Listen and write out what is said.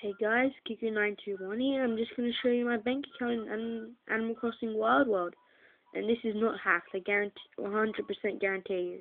Hey guys, Kikoo921 here. I'm just going to show you my bank account in Animal Crossing Wild World. And this is not hacked, I guarantee, 100% guarantee you.